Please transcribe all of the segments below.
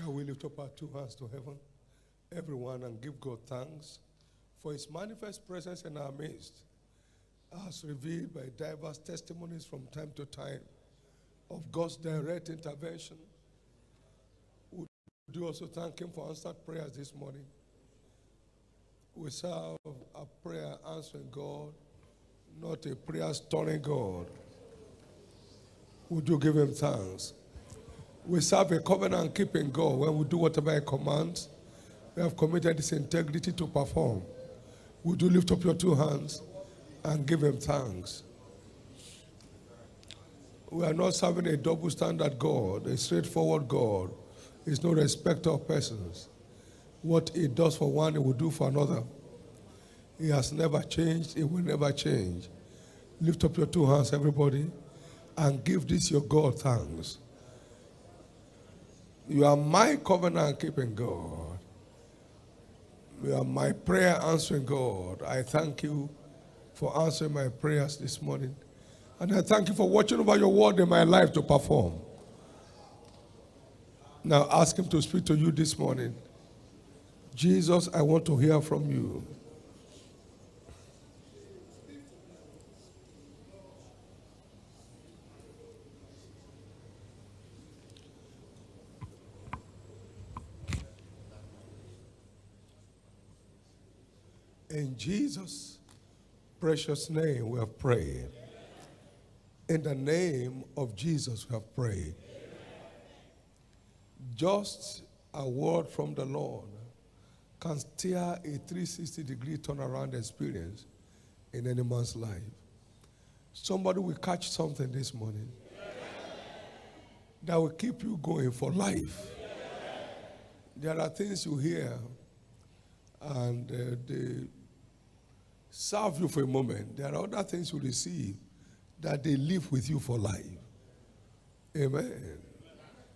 Shall we lift up our two hands to heaven, everyone, and give God thanks for his manifest presence in our midst, as revealed by diverse testimonies from time to time of God's direct intervention? Would you also thank him for answered prayers this morning? We serve a prayer answering God, not a prayer storing God. Would you give him thanks? We serve a covenant keeping God. When we do whatever He commands, we have committed His integrity to perform. Would you lift up your two hands and give Him thanks? We are not serving a double standard God, a straightforward God. He's no respecter of persons. What He does for one, He will do for another. He has never changed, He will never change. Lift up your two hands, everybody, and give this your God thanks. You are my covenant keeping God. You are my prayer answering God. I thank you for answering my prayers this morning. And I thank you for watching over your word in my life to perform. Now ask him to speak to you this morning. Jesus, I want to hear from you. In Jesus' precious name, we have prayed. In the name of Jesus, we have prayed. Just a word from the Lord can steer a 360 degree turnaround experience in any man's life. Somebody will catch something this morning that will keep you going for life. There are things you hear and uh, they serve you for a moment. There are other things you receive that they live with you for life. Amen.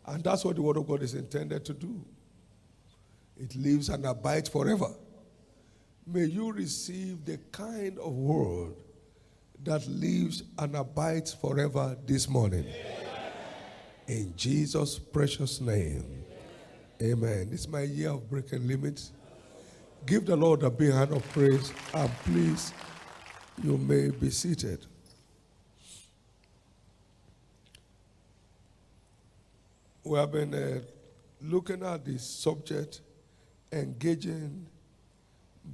And that's what the Word of God is intended to do. It lives and abides forever. May you receive the kind of word that lives and abides forever this morning. In Jesus' precious name. Amen. This is my year of breaking limits. Give the Lord a big hand of praise and please, you may be seated. We have been uh, looking at this subject, engaging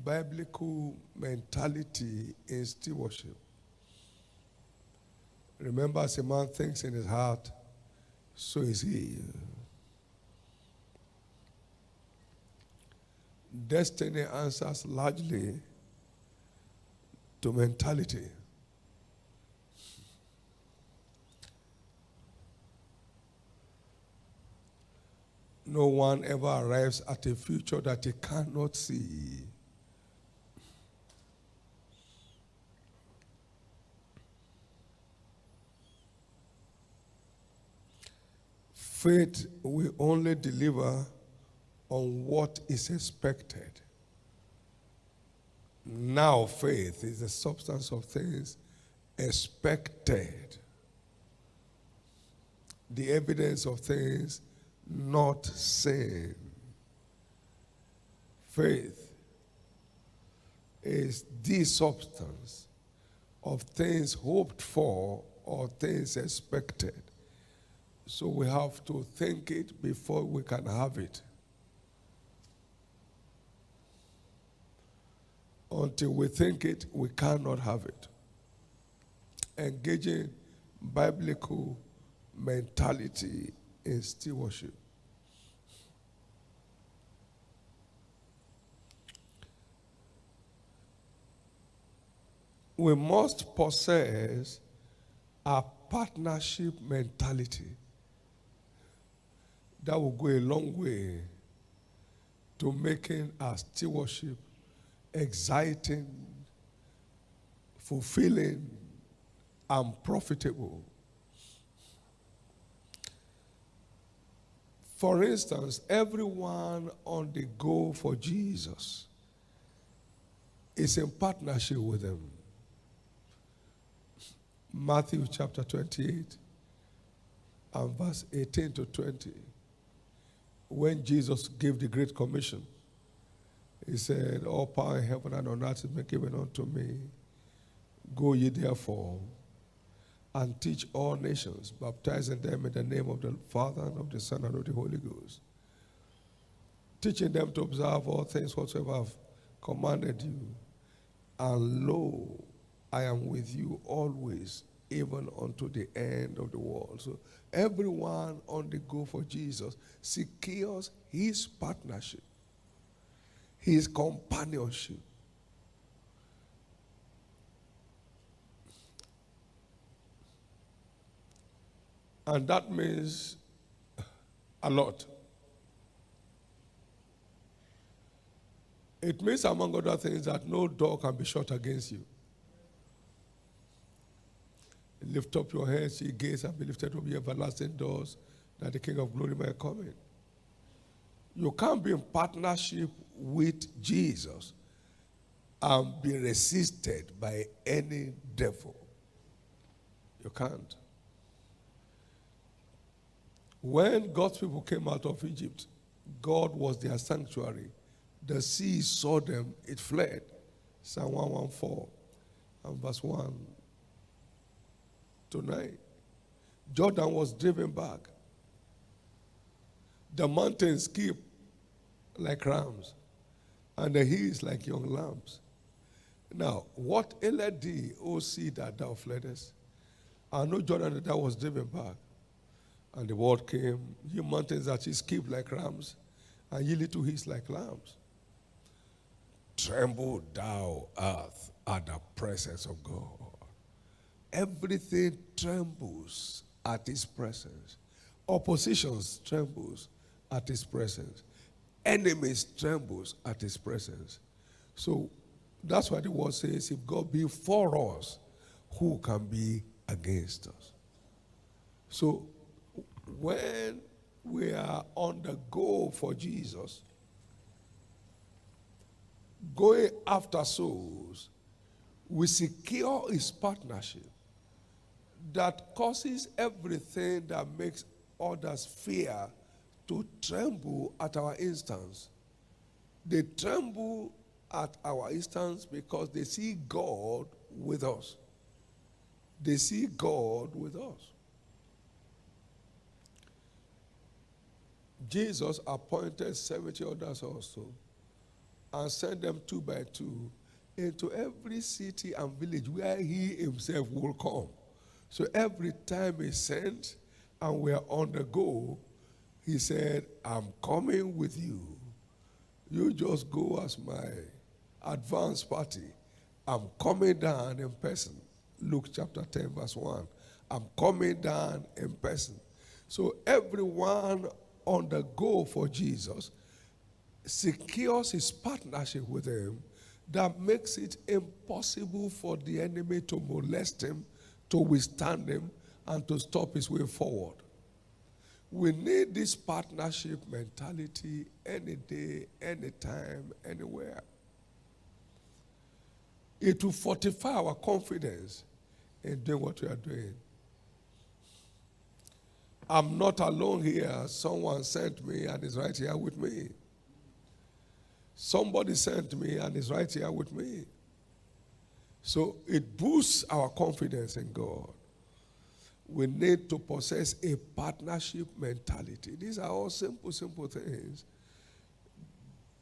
biblical mentality in stewardship. Remember, as a man thinks in his heart, so is he. Destiny answers largely to mentality. No one ever arrives at a future that he cannot see. Faith will only deliver on what is expected. Now, faith is the substance of things expected, the evidence of things not seen. Faith is the substance of things hoped for or things expected. So we have to think it before we can have it. Until we think it, we cannot have it. Engaging biblical mentality in stewardship. We must possess a partnership mentality that will go a long way to making our stewardship exciting, fulfilling, and profitable. For instance, everyone on the go for Jesus is in partnership with him. Matthew chapter 28 and verse 18 to 20. when Jesus gave the Great Commission, he said, All power in heaven and on earth is been given unto me. Go ye therefore and teach all nations, baptizing them in the name of the Father and of the Son and of the Holy Ghost, teaching them to observe all things whatsoever I've commanded you. And lo, I am with you always, even unto the end of the world. So everyone on the go for Jesus secures his partnership, his companionship. And that means a lot. It means, among other things, that no door can be shut against you. Lift up your heads, ye gates, and be lifted up, ye everlasting doors, that the King of glory may come in. You can't be in partnership with Jesus and be resisted by any devil. You can't. When God's people came out of Egypt, God was their sanctuary. The sea saw them, it fled. Psalm 114 and verse 1 Tonight, Jordan was driven back. The mountains keep like rams, and the hills like young lambs. Now, what ailed thee, O sea that thou fleddest? I know Jordan that was driven back. And the word came, ye mountains that ye skip like rams, and ye little hills like lambs. Tremble thou earth at the presence of God. Everything trembles at his presence. Oppositions trembles at his presence. Enemies trembles at his presence. So that's why the word says, if God be for us, who can be against us? So when we are on the go for Jesus, going after souls, we secure his partnership that causes everything that makes others fear to tremble at our instance. They tremble at our instance because they see God with us. They see God with us. Jesus appointed 70 others also and sent them two by two into every city and village where he himself will come. So every time he sent and we're on the go, he said, I'm coming with you. You just go as my advance party. I'm coming down in person. Luke chapter 10, verse 1. I'm coming down in person. So everyone on the go for Jesus secures his partnership with him that makes it impossible for the enemy to molest him, to withstand him, and to stop his way forward. We need this partnership mentality any day, anytime, anywhere. It will fortify our confidence in doing what we are doing. I'm not alone here. Someone sent me and is right here with me. Somebody sent me and is right here with me. So it boosts our confidence in God. We need to possess a partnership mentality. These are all simple, simple things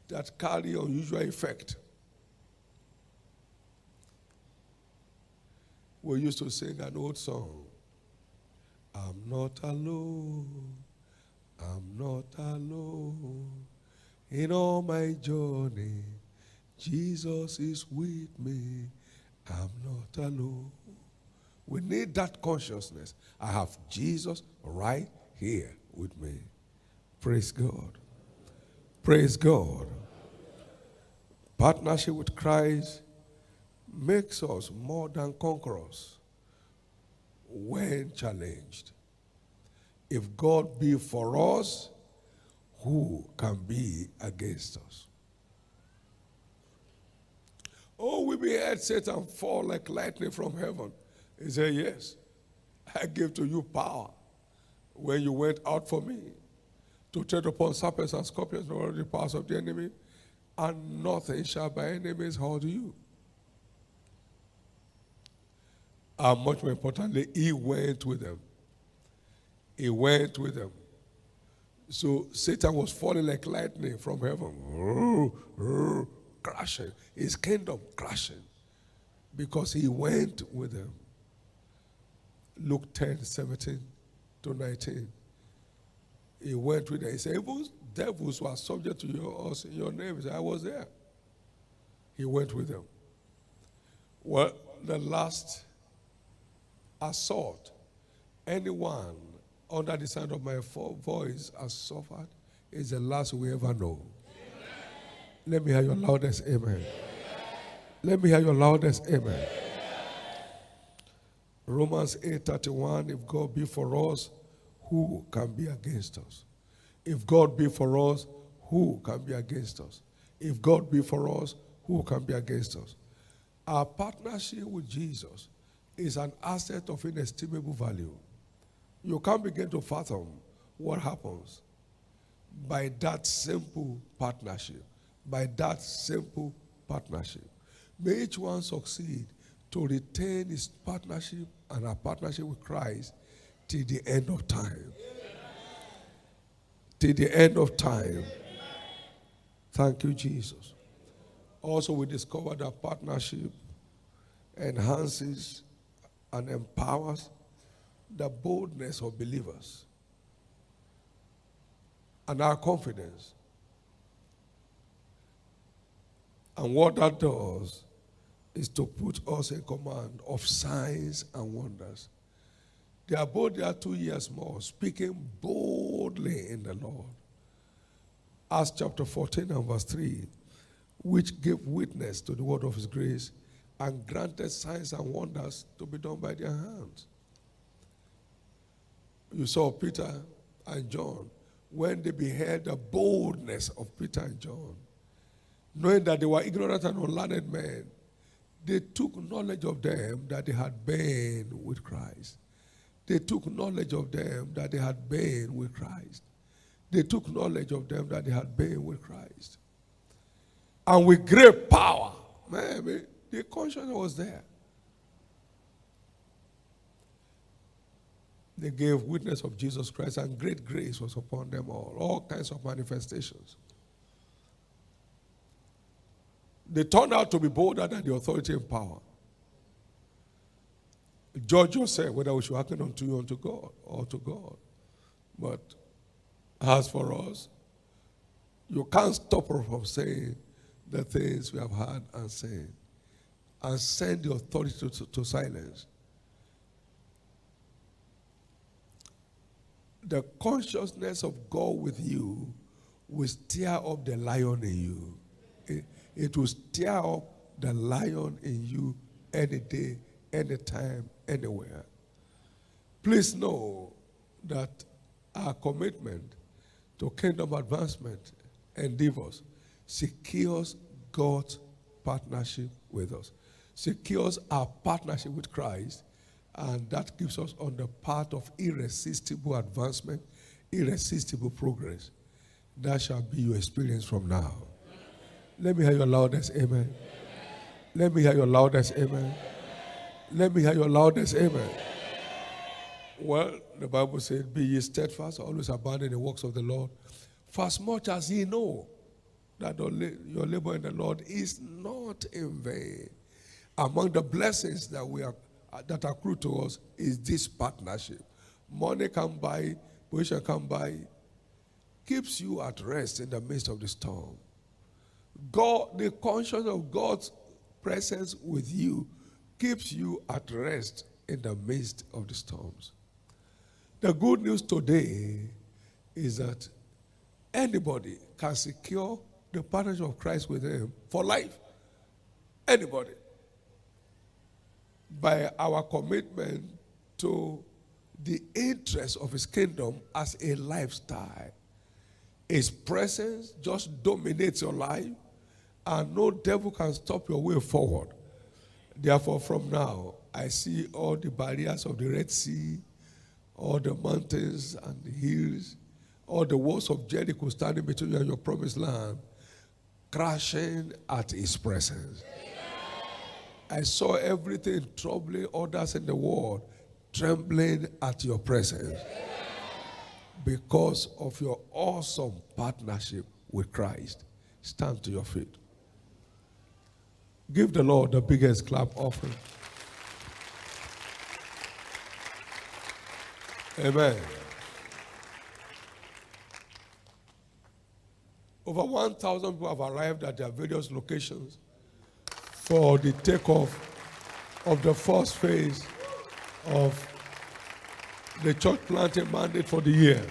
that carry unusual effect. We used to sing an old song I'm not alone. I'm not alone. In all my journey, Jesus is with me. I'm not alone. We need that consciousness. I have Jesus right here with me. Praise God. Praise God. Partnership with Christ makes us more than conquerors when challenged. If God be for us, who can be against us? Oh, we beheld Satan fall like lightning from heaven. He said, Yes, I gave to you power when you went out for me to tread upon serpents and scorpions and all the powers of the enemy, and nothing shall by any means you. And much more importantly, he went with them. He went with them. So Satan was falling like lightning from heaven, crashing. His kingdom crashing because he went with them. Luke 10 17 to 19. He went with them. He said, Even devils were subject to your, us in your name. He said, I was there. He went with them. Well, the last assault anyone under the sound of my voice has suffered is the last we ever know. Amen. Let me hear your loudest amen. amen. Let me hear your loudest amen. amen. Romans 8:31 if God be for us who can be against us? If God be for us who can be against us? If God be for us who can be against us? Our partnership with Jesus is an asset of inestimable value. You can't begin to fathom what happens by that simple partnership. By that simple partnership. May each one succeed to retain his partnership and our partnership with Christ till the end of time. Till the end of time. Thank you, Jesus. Also, we discovered that partnership enhances and empowers the boldness of believers and our confidence. And what that does is to put us in command of signs and wonders. They both there two years more, speaking boldly in the Lord. Acts chapter 14 and verse 3, which gave witness to the word of his grace and granted signs and wonders to be done by their hands. You saw Peter and John when they beheld the boldness of Peter and John, knowing that they were ignorant and unlearned men, they took knowledge of them that they had been with Christ. They took knowledge of them that they had been with Christ. They took knowledge of them that they had been with Christ. And with great power, man, the conscience was there. They gave witness of Jesus Christ, and great grace was upon them all, all kinds of manifestations. They turned out to be bolder than the authority and power. Judge yourself whether we should hearken unto you unto God or to God. But as for us, you can't stop us from saying the things we have heard and said and send the authority to, to, to silence. The consciousness of God with you will stir up the lion in you. It, will stir up the lion in you any day, anytime, anywhere. Please know that our commitment to kingdom advancement endeavors secures God's partnership with us secures our partnership with Christ, and that keeps us on the path of irresistible advancement, irresistible progress. That shall be your experience from now. Let me hear your loudest amen. Let me hear your loudest amen. Let me hear your loudest amen. Well, the Bible says, Be ye steadfast, always abandon the works of the Lord, for as much as ye know that your labor in the Lord is not in vain among the blessings that we are that accrue to us is this partnership. Money can buy, position can buy, keeps you at rest in the midst of the storm. God, the conscience of God's presence with you keeps you at rest in the midst of the storms. The good news today is that anybody can secure the partnership of Christ with him for life. Anybody by our commitment to the interest of his kingdom as a lifestyle. His presence just dominates your life, and no devil can stop your way forward. Therefore, from now, I see all the barriers of the Red Sea, all the mountains and the hills, all the walls of Jericho standing between you and your promised land, crashing at his presence. I saw everything troubling others in the world trembling at your presence because of your awesome partnership with Christ. Stand to your feet. Give the Lord the biggest clap offering. Amen. Over 1,000 people have arrived at their various locations for the takeoff of the first phase of the church planting mandate for the year.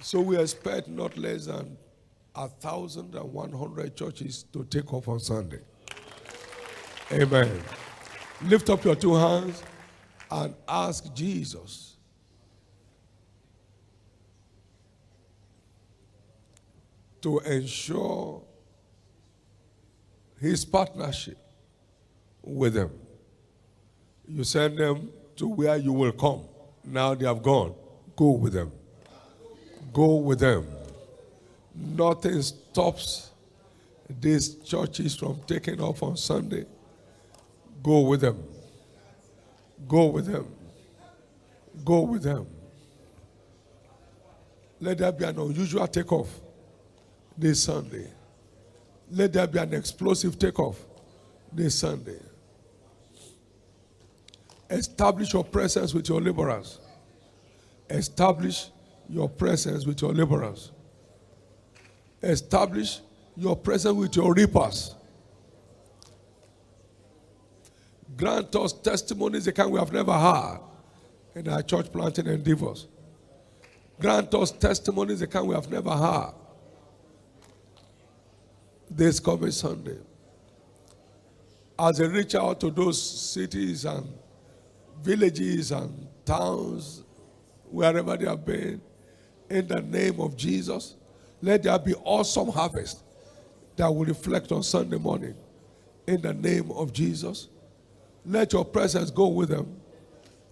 So we expect not less than a thousand and one hundred churches to take off on Sunday. Amen. Lift up your two hands and ask Jesus to ensure his partnership with them. You send them to where you will come. Now they have gone. Go with them. Go with them. Nothing stops these churches from taking off on Sunday. Go with them. Go with them. Go with them. Let there be an unusual takeoff this Sunday. Let there be an explosive takeoff this Sunday. Establish your presence with your laborers. Establish your presence with your laborers. Establish your presence with your reapers. Grant us testimonies the kind we have never had in our church planting endeavors. Grant us testimonies the kind we have never had this coming Sunday. As they reach out to those cities and villages and towns, wherever they have been, in the name of Jesus, let there be awesome harvest that will reflect on Sunday morning. In the name of Jesus, let your presence go with them.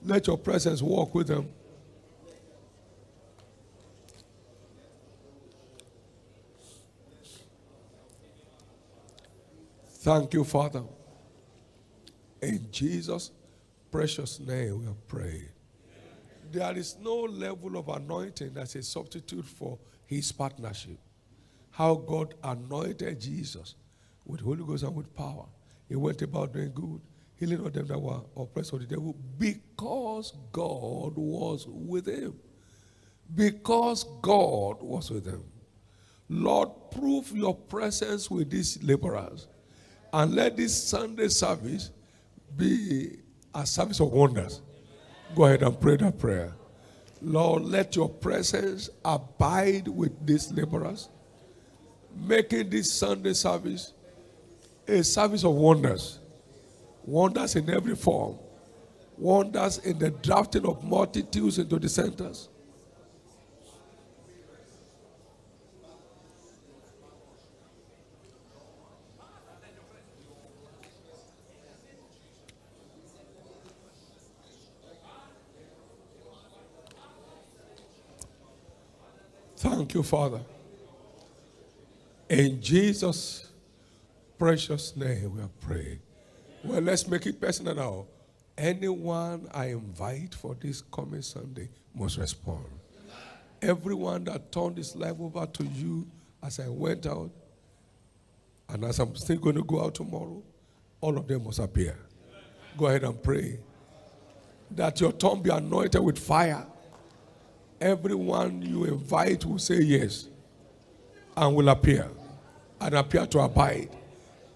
Let your presence walk with them. Thank you, Father. In Jesus' precious name we have prayed. There is no level of anointing that's a substitute for his partnership. How God anointed Jesus with Holy Ghost and with power. He went about doing good, healing all them that were oppressed of the devil, because God was with him. Because God was with him. Lord, prove your presence with these laborers. And let this Sunday service be a service of wonders. Go ahead and pray that prayer. Lord, let your presence abide with these laborers, making this Sunday service a service of wonders. Wonders in every form, wonders in the drafting of multitudes into the centers. Thank you, Father. In Jesus' precious name, we have prayed. Well, let's make it personal now. Anyone I invite for this coming Sunday must respond. Everyone that turned his life over to you as I went out, and as I'm still going to go out tomorrow, all of them must appear. Go ahead and pray that your tongue be anointed with fire everyone you invite will say yes and will appear and appear to abide.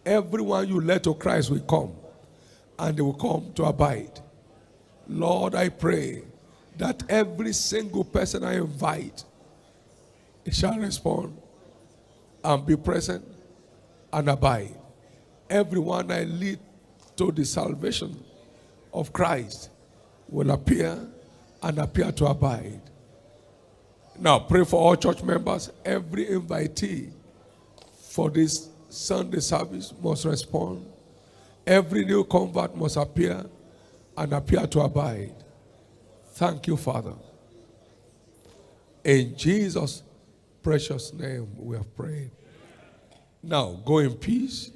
Everyone you let to Christ will come and they will come to abide. Lord, I pray that every single person I invite shall respond and be present and abide. Everyone I lead to the salvation of Christ will appear and appear to abide. Now, pray for all church members. Every invitee for this Sunday service must respond. Every new convert must appear and appear to abide. Thank you, Father. In Jesus' precious name, we have prayed. Now, go in peace.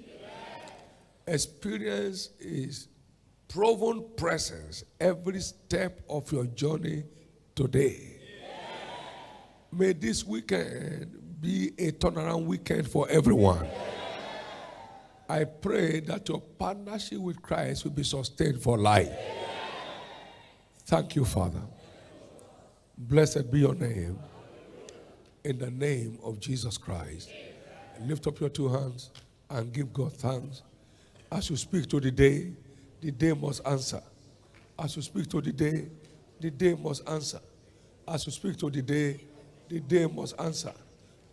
Experience His proven presence every step of your journey today. May this weekend be a turnaround weekend for everyone. I pray that your partnership with Christ will be sustained for life. Thank you, Father. Blessed be your name. In the name of Jesus Christ. Lift up your two hands and give God thanks. As you speak to the day, the day must answer. As you speak to the day, the day must answer. As you speak to the day, the day must answer.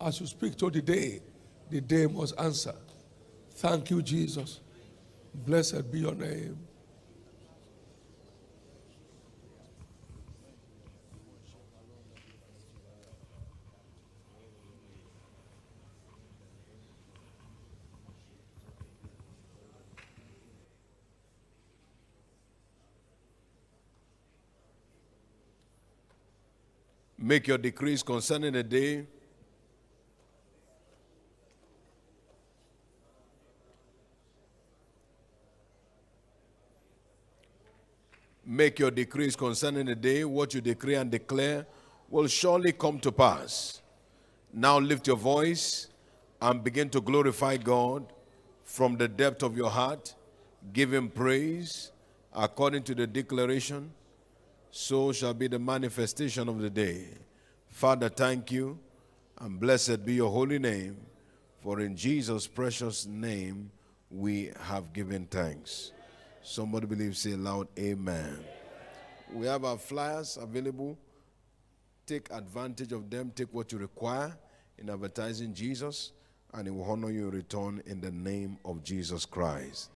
As you speak to the day, the day must answer. Thank you, Jesus. Blessed be your name. Make your decrees concerning the day. Make your decrees concerning the day. What you decree and declare will surely come to pass. Now lift your voice and begin to glorify God from the depth of your heart. Give Him praise according to the declaration so shall be the manifestation of the day. Father, thank you, and blessed be your holy name, for in Jesus' precious name we have given thanks. Somebody believe, say loud, Amen. We have our flyers available. Take advantage of them, take what you require in advertising Jesus, and it will honor you in return in the name of Jesus Christ.